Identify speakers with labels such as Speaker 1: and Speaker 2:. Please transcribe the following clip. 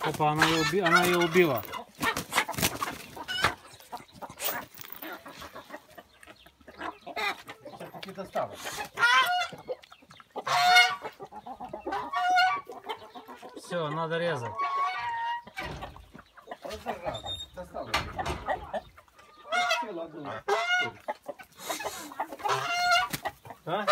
Speaker 1: Опа, она ее, уби... она ее убила. Все, надо резать.
Speaker 2: lado do lado.
Speaker 1: Hã?